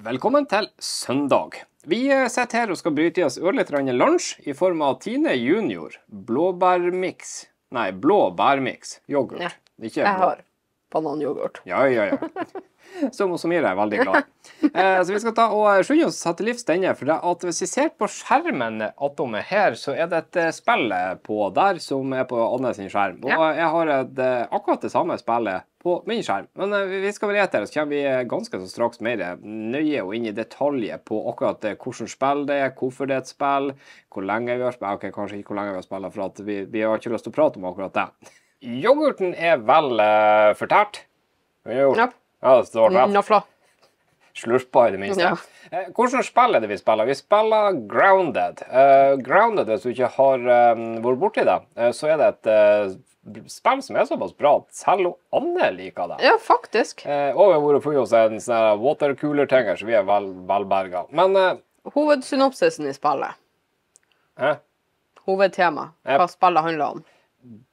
Velkommen til søndag. Vi eh, sitter her og skal bryte i oss ørlite lunsj i form av Tine Junior blåbærmiks. Nei, blå bærmiks. Yoghurt. Ja, Jeg har bananyoghurt. Ja, ja, ja. Som Samira er veldig glad i. Eh, så vi skal ta og eh, skynde oss til livs denne. For at hvis vi ser på skjermen attome her, så er det et eh, spill på der som er på Anne sin skjerm. Og Ja. jeg har et, eh, akkurat det samme spillet på min skjerm. Men eh, vi skal være etter, så kommer vi eh, ganske så straks mer nøye og inn i detaljer på akkurat eh, hvordan spill det er, hvorfor det er et spill, hvor lenge vi har spilt. Ok, kanskje ikke hvor lenge vi har spilt, for vi, vi har ikke lyst til å prate om akkurat det. Yoghurten er vel uh, fortært. Ja. Ja, det står rett. Nafla. Slurpa i det minste. Ja. Eh, Hvordan spill er det vi spiller? Vi spiller Grounded. Uh, Grounded, hvis du ikke har eh, vært borti det, uh, så er det et uh, spill som er såpass bra at selv Anne liker det. Ja, faktisk. Uh, og vi har vært funnet oss en sånn watercooler-ting her, så vi er vel velberga. Men Hovedsynopsisen i spillet. Hovedtema. Hva spillet handler om.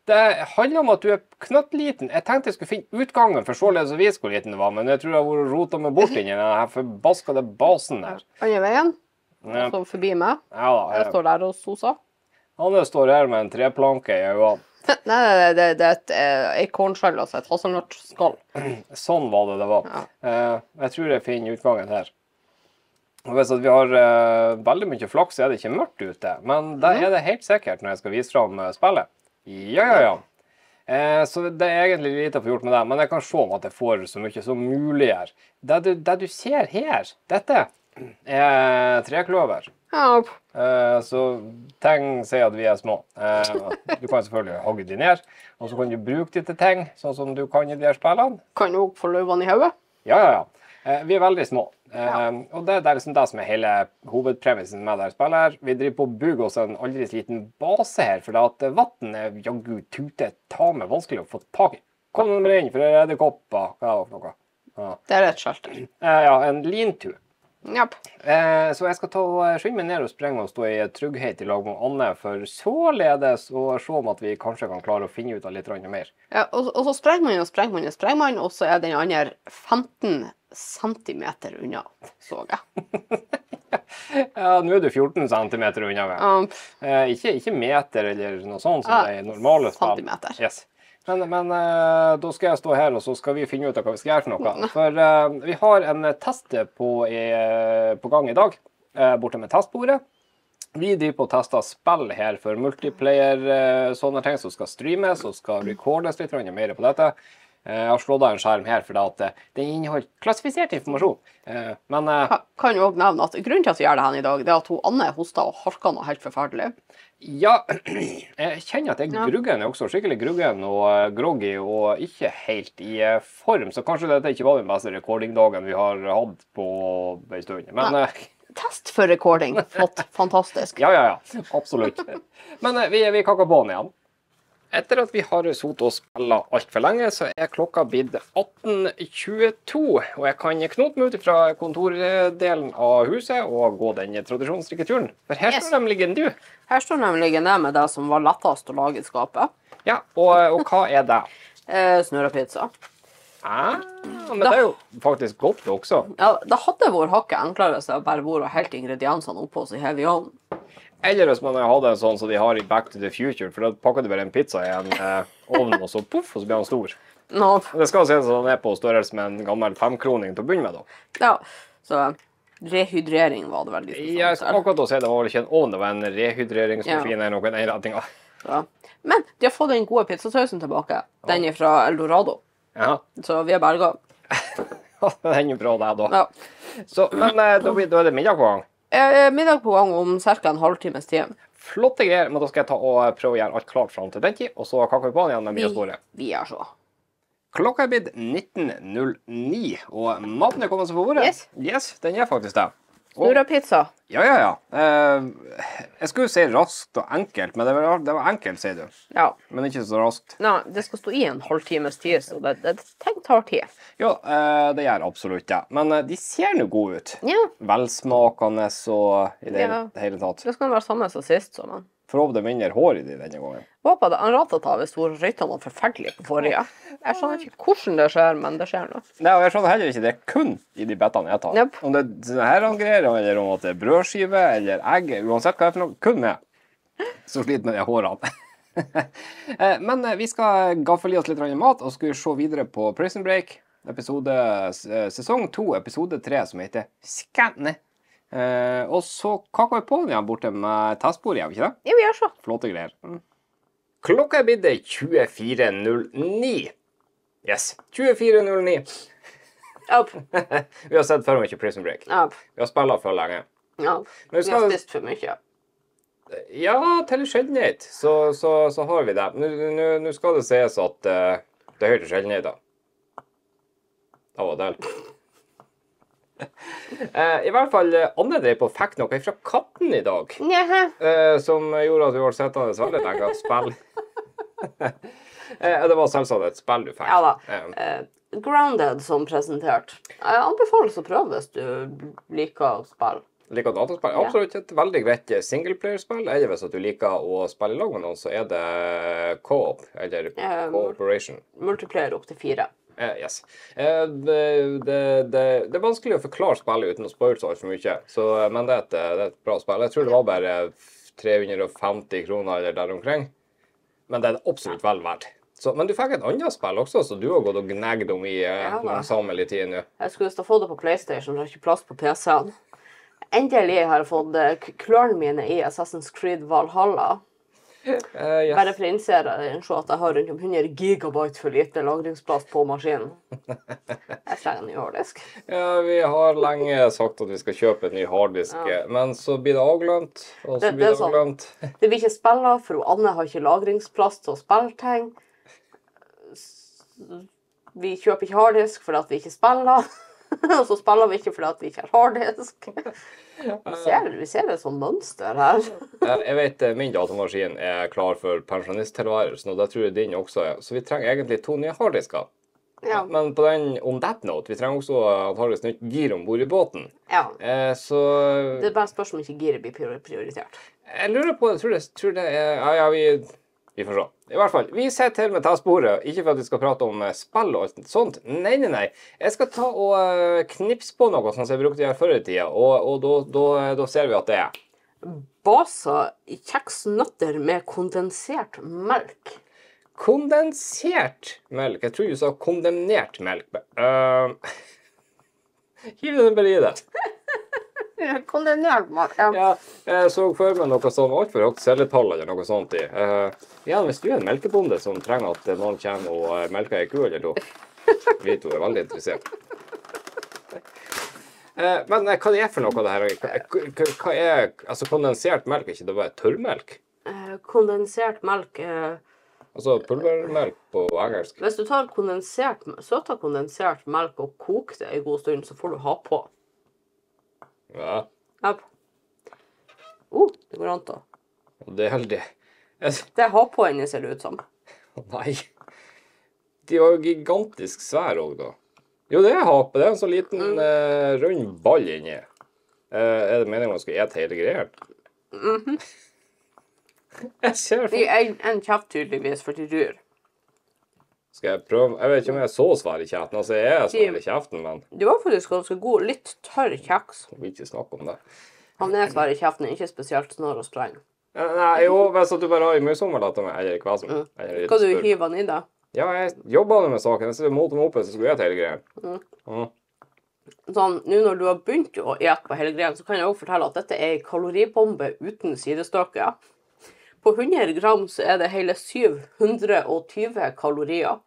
Det handler om at du er knøttliten. Jeg tenkte jeg skulle finne utgangen for således å vise hvor liten det var, men jeg tror jeg har rota meg bort inni den forbaskede basen der. Andre veien, Ja, så forbi meg. ja da. Jeg Jeg, står der og soser. han står her med en treplanke i øynene. Nei, det, det, det er et eh, ekornskjell, altså et hasselnøttskall. Sånn var det det var. Eh, jeg tror jeg finner utgangen her. Og hvis vi har eh, veldig mye flaks, så er det ikke mørkt ute. Men det er det helt sikkert når jeg skal vise fram eh, spillet. Ja, ja, ja. Eh, så det er egentlig lite å få gjort med det, men jeg kan se om at jeg får så mye som mulig her. Det du, det du ser her, dette er trekløver. Ja, Eh, så ting sier at vi er små. Eh, du kan selvfølgelig hogge de ned, og så kan du bruke de til ting, sånn som du kan i de her spillene. kan du også få løvene i hodet. Ja, ja, ja. Eh, vi er veldig små. Ja. Og det, det er liksom det som er hele hovedpremissen med det spillet. her. Vi driver på å bygge oss en aldri liten base her, for at vann er jaggu tute ta med vanskelig å få tak i. Kom deg inn, for det er edderkopper. Hva er det for noe? Ja. Det er et skjelt. Eh, ja, en lintur. Japp. Eh, så jeg skal ta og eh, skynde meg ned og sprenge og stå i trygghet i lag med Anne, for således å se om at vi kanskje kan klare å finne ut av litt mer. Ja, og, og så sprenger man og sprenger man og sprenger man, og så er den andre 15 centimeter unna, så jeg. Ja, nå er du 14 cm unna. Um, Eh, ikke, ikke meter eller noe sånt som Ah, det normale spill. centimeter. Yes. Men, men uh, da skal jeg stå her, og så skal vi finne ut av hva vi skal gjøre for noe. For uh, vi har en test på, i, på gang i dag, uh, borte med testbordet. Vi driver på å teste spill her for multiplayer, eh, sånne ting som skal streames og skal recordes litt mer på dette. Eh, Jeg har slått av en skjerm her fordi at eh, den inneholder klassifisert informasjon. Eh, Men kan, kan jo også nevne at Grunnen til at vi gjør det her i dag, det er at hun Anne hosta og harka noe helt forferdelig. Ja, jeg kjenner at jeg er gruggen. Jeg også skikkelig gruggen og groggy og ikke helt i form. Så kanskje dette ikke var den beste recordingdagen vi har hatt på en stund. Men Nei. Test for recording. Flott. Fantastisk. ja, ja, ja. Absolutt. Men vi, vi kakker på den igjen. Etter at vi har sittet og spilla altfor lenge, så er klokka blitt 18.22. Og jeg kan knote meg ut fra kontordelen av huset og gå den tradisjonsrike turen. For her Yes. står nemlig du. Her står nemlig det med det som var lettest å lage i skapet. Ja, og, og hva er det? Eh, Snurrepizza. Ah, men det er jo faktisk godt det også. Ja, det hadde vært hakket enklere hvis det bare vært helt ingrediensene oppå så hever i ovnen. Eller hvis man hadde en sånn som de har i Back to the Future, for da pakker du bare en pizza i en eh, ovn, og så poff, og så blir den stor. No. Det skal sies at den er på størrelse med en gammel femkroning til å begynne med, da. ja, så rehydrering var det veldig Jeg skal akkurat si det var vel ikke en ovn, det var en rehydreringsmaskin eller noen innretninger. Ja. Men de har fått den gode pizzasausen tilbake. Den er fra Eldorado. Ja, Så vi er berga. den er jo bra det, da. Ja. Så, men eh, da, da er det middag på gang. Eh, Middag på gang om ca. en halvtimes tid. Flotte greier, men da skal jeg ta og prøve å gjøre alt klart fram til den tid, og så kakker vi på igjen med mye middagsbordet. vi gjør så. Klokka er blitt 19.09, og maten er kommet seg på bordet. Yes. yes, den er faktisk det. Snurrepizza. Ja, ja, ja. Eh, jeg skulle si raskt og enkelt, men det var, det var enkelt, sier du. Ja. Men ikke så raskt. Nei, det skal stå i en halvtimes tid, så det, det ting tar tid. Ja, eh, det gjør absolutt det. Men eh, de ser nå gode ut. Ja, Velsmakende og i det Ja. hele tatt. det skal være samme som sist, så men Forhåpentlig mindre hår i de denne gangen. Håper det. Han Ratata hvis hun røyta noe forferdelig på forrige. Jeg skjønner ikke hvordan det skjer, men det skjer nå. Nei, og jeg skjønner heller ikke det er kun i de bitene jeg tar. Yep. Om det er sånne her greier, eller om det er brødskive eller egg, uansett hva det er for noe, kun meg som sliter med de hårene. Eh, Men eh, vi skal gaffe i oss litt mat, og skal se videre på Prison Break. Episode, eh, sesong to, episode tre, som heter Skanne. Eh, og så kaker vi på den igjen borte med testbordet, gjør vi ikke det? Ja, vi gjør så. Flotte greier. Mm. Klokka er blitt 24.09. Yes. 24.09. Opp. vi har sett for mye Prison Break. Opp. Vi har spilt for lenge. Ja. Men vi Vi har spist for mye. ja, til sjeldenhet så, så, så har vi det. Nå- skal det sies at uh, det hører til sjeldenheter. Av og til. Eh, I hvert fall eh, Anne drev på og fikk noe fra katten i dag. Eh, som gjorde at vi ble sittende veldig lenge og spille. Det var selvsagt et spill du fikk. Ja da. Grounded som presentert. Jeg anbefales å prøve hvis du liker å spille. Liker dataspill? Ja. Absolutt et veldig greit singleplayerspill. Eller hvis du liker å spille i lag med noen, så er det co-op, eller cooperation. Multiplayer opp til fire. Eh, yes. Uh, det, det, det, det er vanskelig å forklare spillet uten å spoile så altfor mye, så, men det er, et, det er et bra spill. Jeg tror det var bare 350 kroner eller der omkring, men det er det absolutt vel verdt. Så, men du fikk et annet spill også, så du har gått og gnagd om i uh, langsommelig tid nå. Jeg skulle visst ha fått det på PlayStation, det har ikke plass på PC-en. Endelig har jeg fått eh, klørne mine i Assassin's Creed Valhalla. Eh, yes. Bare for å innse at jeg har rundt om 100 gigabyte for lite lagringsplass på maskinen. Jeg trenger en ny harddisk. Ja, vi har lenge sagt at vi skal kjøpe en ny harddisk, Ja. men så blir det avglemt, og så Det- blir det det avglemt. sånn. Det blir ikke spilla, for Anne har ikke lagringsplass til å spille ting. Vi kjøper ikke harddisk fordi vi ikke spiller. Og så spiller vi ikke fordi vi ikke har harddisk. Vi ser, vi ser et sånt mønster her. Jeg vet eh, min datamaskin er klar for pensjonisttilværelsen, og det tror jeg din også er. Så vi trenger egentlig to nye harddisker. Ja. Men på den, on that note, vi trenger også antakeligvis nytt gir om bord i båten. ja. Eh, så Det er bare spørsmål om ikke giret blir prioritert. jeg lurer på Jeg tror det, tror det er Ja, ja, vi, vi får se. I hvert fall, Vi sitter her med testbordet, ikke for at vi skal prate om eh, spill og alt sånt. Nei, nei, nei. Jeg skal ta og eh, knipse på noe sånn som jeg brukte å gjøre før i tida, og, og da, da, ser vi at det er Basa kjeksnøtter med kondensert melk. Kondensert melk. Jeg tror du sa kondemnert melk. Uh, Hiv den bare i det. Kondensert melk, ja. Ja, jeg så for meg noe sånn altfor høyt celletall eller noe sånt i. Uh, ja, hvis du er en melkebonde som trenger at noen kommer og eh, melker ei ku eller to, vi to er veldig interessert. Uh, men uh, hva det er for noe, det her? Hva, hva, er altså kondensert melk? Er ikke det bare tørrmelk? Eh, Kondensert melk Altså pulvermelk på engelsk? Hvis du tar kondensert, søta kondensert melk og koker det en god stund, så får du ha på. Ja. Japp. Oh, det går an til. Og det er heldig. Jeg, Det er ha ser det ut som. Nei. De var jo gigantisk svære òg, da. Jo, det er hape. Det er en sånn liten Mm. uh, rund ball inni. Uh, er det meningen man skal ete hele greia? Mhm. Jeg ser for en, en kjeft tydeligvis for de dyr. Skal jeg prøve? Jeg vet ikke om jeg er så svær i kjeften. Altså, jeg er svær i kjeften, men Du var faktisk ganske god. Litt tørr kjeks. jeg vil ikke snakke om det. Han er svær i kjeften, ikke spesielt snar og streng. Nei, jo, hvis at du bare har i musommelatter med eller kvesen. Mm. Skal du hive den i deg? Ja, jeg jobba med saken. Jeg måtte meg opp skulle jeg ete hele greia. Mm. Sånn, nå når du har begynt å ete på hele greia, så kan jeg også fortelle at dette er ei kaloribombe uten sidestykke. På 100 gram så er det hele 720 kalorier.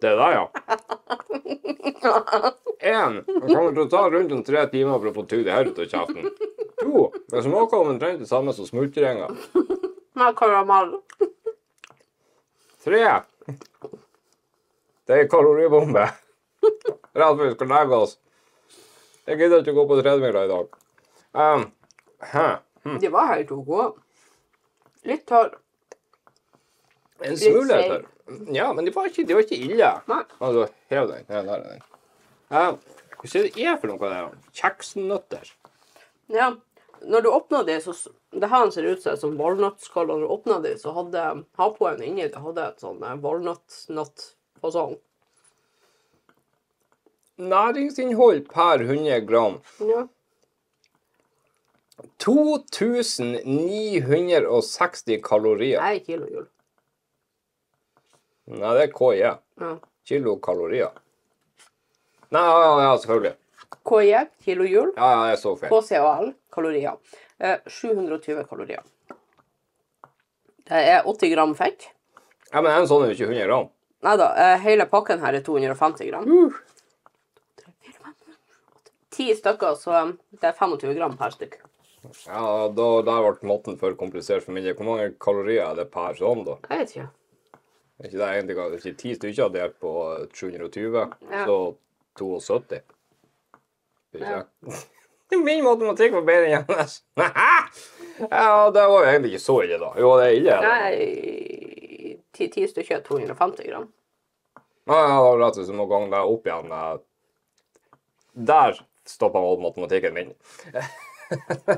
Det der, ja. En, det kommer til å ta rundt om tre timer for å få tygd det her ut av kjeften. To, det smaker omtrent det samme som smultrenger. Med karamell. Tre, det er en kaloribombe. Rett før vi skal legge oss. Jeg gidder ikke å gå på tredemila i dag. Um, huh, hmm. Det var helt OK. Litt tørr. En smule. Ja, men det var ikke, det var ikke ille. Nei. Altså, hev den. Ja, der er den. Um, hva er det er for noe der? Kjeksnøtter. Ja. Når du åpna det, så Det her ser ut som et sånn når du åpna det, så hadde havpoen inni det hadde et sånn valnøttnøttfasong. Næringsinnhold per 100 gram. Ja. 2960 kalorier. Nei, kilohjul. Nei, det er KJ. Ja. Kilokalorier. Nei, ja, ja, selvfølgelig. KJ, kilohjul. Ja, ja, jeg så feil. KCAL, kalorier. Eh, 720 kalorier. Det er 80 gram fett. Ja, men en sånn er jo ikke 100 gram. Nei da, eh, hele pakken her er 250 gram. Ti stykker, så um, det er 25 gram per stykk. Ja, da, Der ble matten for komplisert for min del. Hvor mange kalorier er det per sånn, da? Jeg vet ikke. Er ikke det egentlig er ikke ti stykker delt på 720, Ja. så 72? Ikke Ja. det? Min matematikk var bedre enn hennes. Ja, det var jo egentlig ikke så ille, da. Jo, det er ille. Nei, ti, ti stykker er 250 gram. Ja, ja, da rett og slett må gange det opp igjen. eh. Der stoppa matematikken min.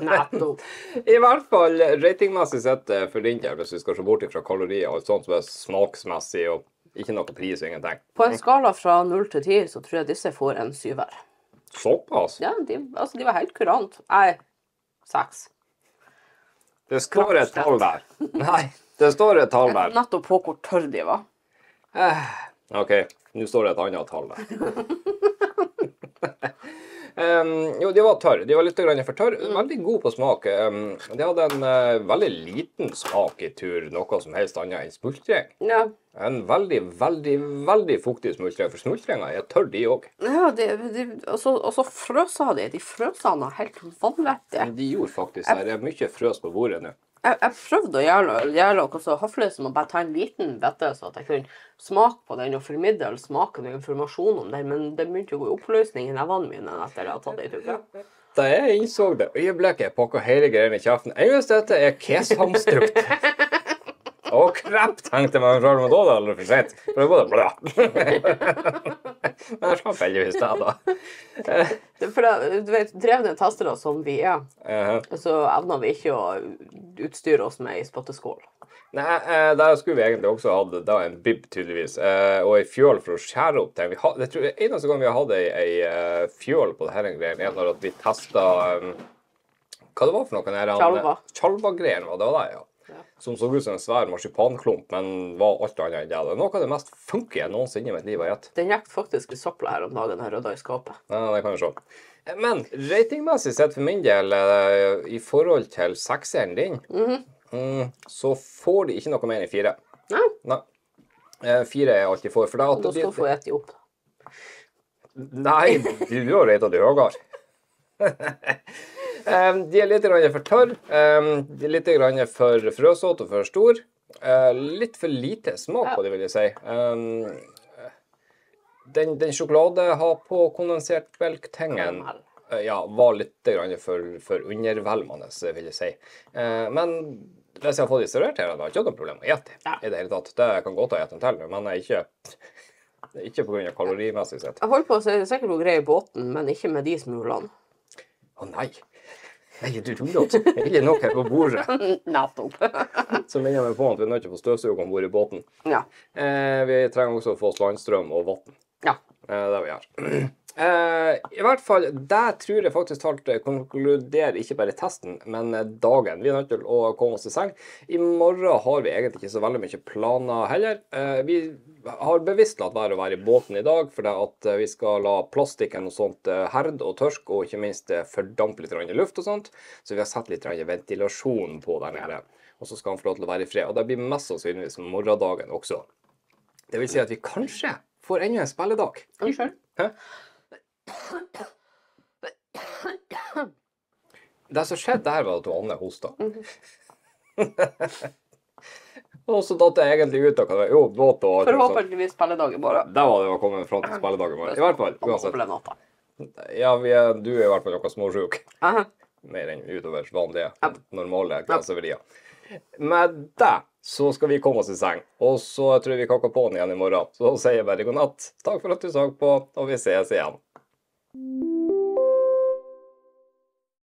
Nettopp. I hvert fall ratingmessig sett eh, for din del, hvis vi skal se bort fra kalorier og alt sånt som er smaksmessig og ikke noe pris og ingenting. På en skala fra 0 til 10 så tror jeg disse får en syver. Såpass? Ja, de, altså, de var helt kurant. Nei, seks. Det står et tall der. Nei, det står et tall der. Nettopp på hvor tørr de var. OK, nå står det et annet tall der. Um, jo, de var tørre. De var litt for tørre. Veldig god på smak. Um, de hadde en uh, veldig liten smak i tur, noe som helst annet enn smultring. Ja, En veldig, veldig, veldig fuktig smultring, for smultringer er tørre, de òg. ja de, de, og, så, og så frøsa de. De frøsa noe helt vanvittig. De gjorde faktisk det. Det er mye frøs på bordet nå. Jeg, jeg prøvde å gjøre noe- gjøre noe så høflig som å bare ta en liten bette, så at jeg kunne smake på den og formidle smaken og informasjon om den, men det begynte å gå i oppløsning i nevene mine etter jeg hadde tatt det i tuka. Da jeg innså det øyeblikket jeg pakka hele greia i kjeften Eneste dette er kesamstrukt. Å, krepp, tenkte jeg meg sjøl, om da er det aldri for sent. For det var det blø. Men jeg slapp heldigvis det, da. For da, du vet, drevne testere som vi er, Eh, så evner vi ikke å utstyre oss med ei spotteskål. Nei, eh, der skulle vi egentlig også hatt da en bib, tydeligvis. Eh, og ei fjøl for å skjære opp ting. Vi tror eneste gang vi har hatt ei, ei eh, fjøl på dette greien, er når vi testa um, Hva det var for noe? Tjalva. Tjalva-greien var det det, ja. Ja. Som så ut som en svær marsipanklump, men var alt annet enn det. Det er noe av det mest funky jeg noensinne i mitt liv har gitt. Den gikk faktisk i søpla her om dagen, jeg rydda i skapet. Ja, det kan vi se. Men ratingmessig sett for min del, eh, i forhold til sekseren din, mm, så får de ikke noe mer enn fire. Nei, Nei. Eh, Fire er alt de får. For det at da skal du få de opp. Nei, du har rata de høyere. Em, de er litt grann for tørre. er litt grann for frøsåte og for stor. Eh, litt for lite smak på dem, vil jeg si. Em, den, den sjokolade har på kondensert melk-tingen eh, ja, var litt grann for, for undervelmende, vil jeg si. Eh, men hvis jeg har fått dem servert her, har jeg ikke hatt noe problem med å ete Ja. i det hele tatt. Det kan godt ha spist en til, men jeg ikke, ikke av kalorimessig sett. Jeg holdt på å si det er sikkert noe greier i båten, men ikke med de smulene. Å nei. Nei, du tullete. Det er ikke nok her på bordet. Nettopp. Så minner jeg meg på at vi er nødt til å få støvsuge om bord i båten. ja. Eh, vi trenger også å få landstrøm og vann. ja. Eh, det vi gjør. Eh, I hvert fall, der tror jeg faktisk talt eh, konkluderer ikke bare testen, men dagen. Vi er nødt til å komme oss til seng. I morgen har vi egentlig ikke så veldig mye planer heller. Vi har bevisst latt være å være i båten i dag, for at vi skal la plastikken og sånt herde og tørke, og ikke minst fordampe litt i luft og sånt. Så vi har satt litt ventilasjon på der nede. Og så skal han få lov til å være i fred. Og det blir mest sannsynligvis morgendagen også. Det vil si at vi kanskje får enda en spilledag. Unnskyld. Det som skjedde der, var at Anne hosta. og så datt jeg egentlig ut av hva det var. Jo, båt og alt. Forhåpentligvis spilledag i morgen. Det var det å komme fram til spilledag i morgen. I hvert fall, uansett. Er natta. Ja, vi er, du er i hvert fall noe småsjuk. Mer enn utover vanlige, normale grenseverier. Med det så skal vi komme oss i seng, og så tror jeg vi kakker på den igjen i morgen. Så sier jeg bare god natt. Takk for at du så på, og vi ses igjen.